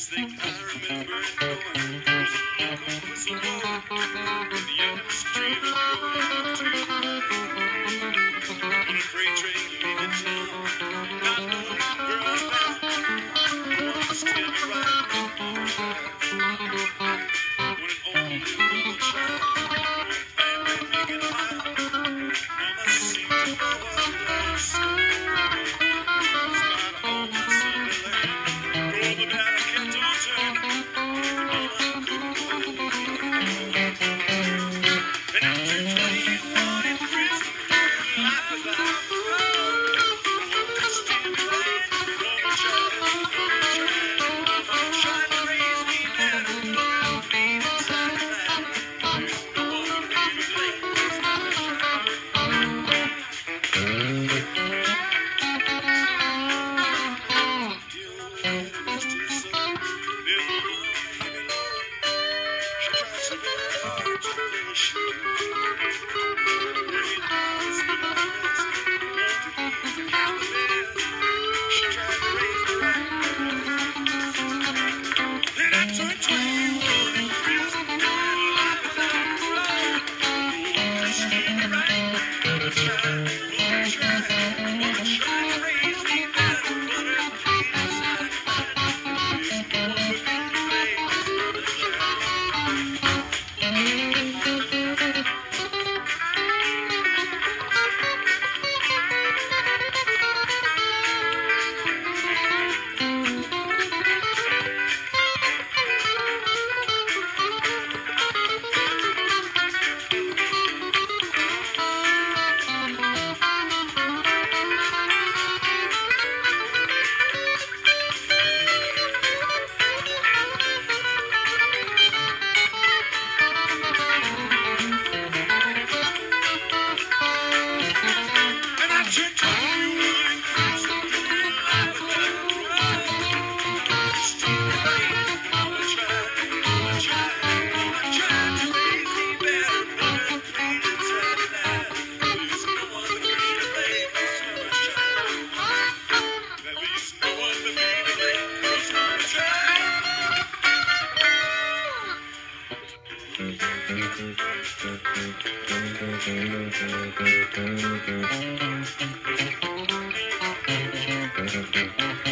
first thing I remember going was a whistle blowing, and the end of a street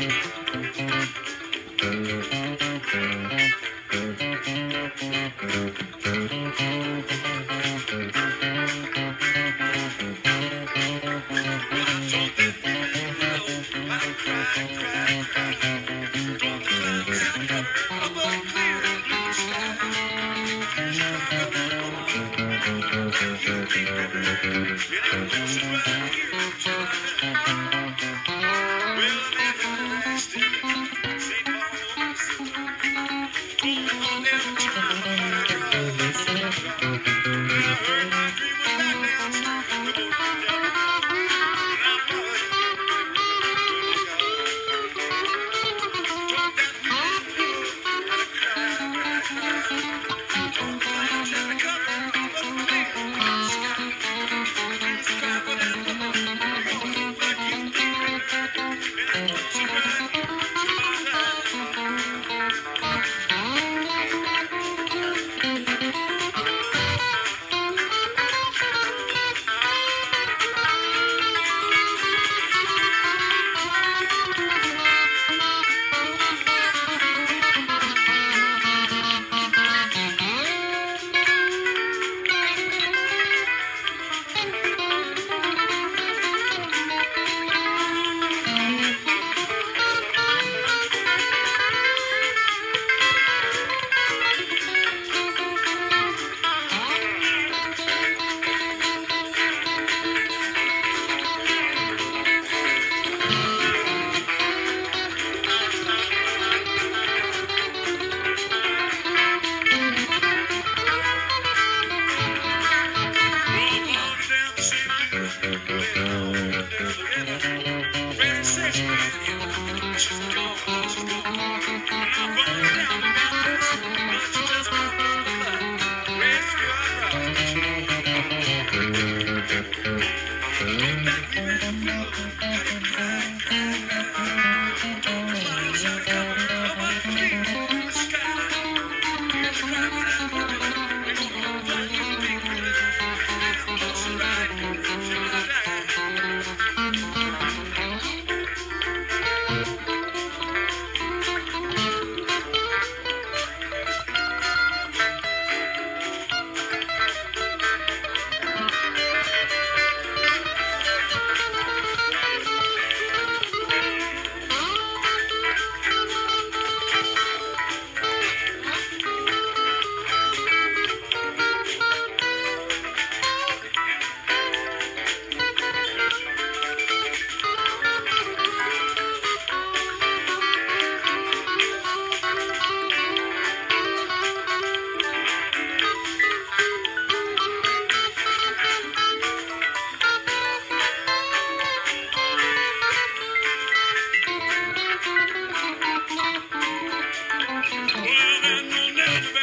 you.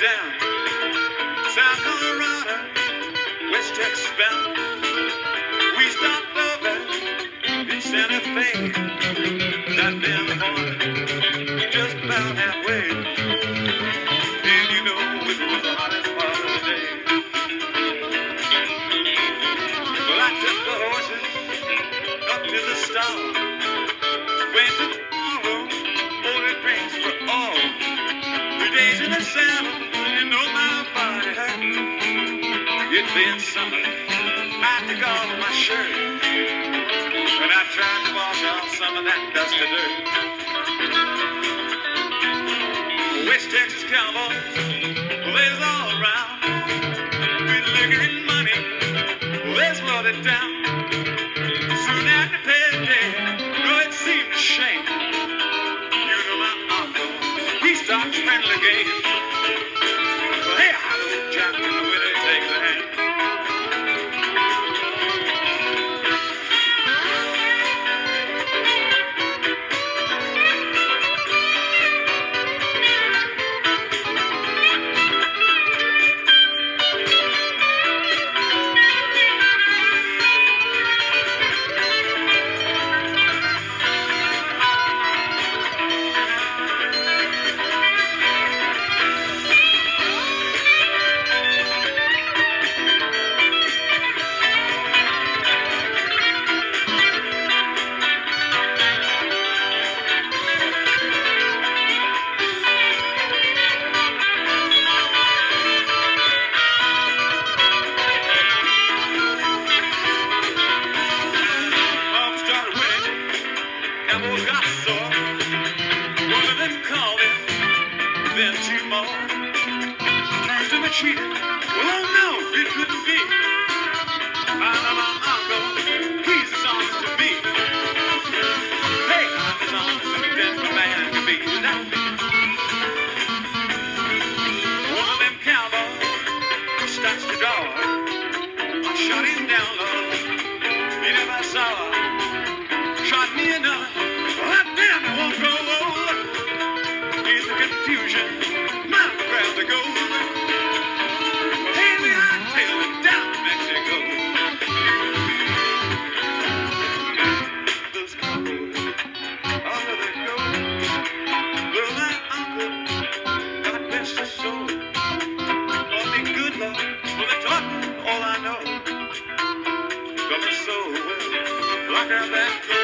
down South Colorado, West Texas bound. It's been summer, I took off my shirt, and I tried to wash off some of that dusty dirt. West Texas cowboys, well, there's all around. With liquor and money, well, there's watered down. Soon after payday, day, it seemed a shame. You know my uncle, he starts friendly games. Hey, I don't jack store. One of them then two more. Well, oh no, it couldn't be. About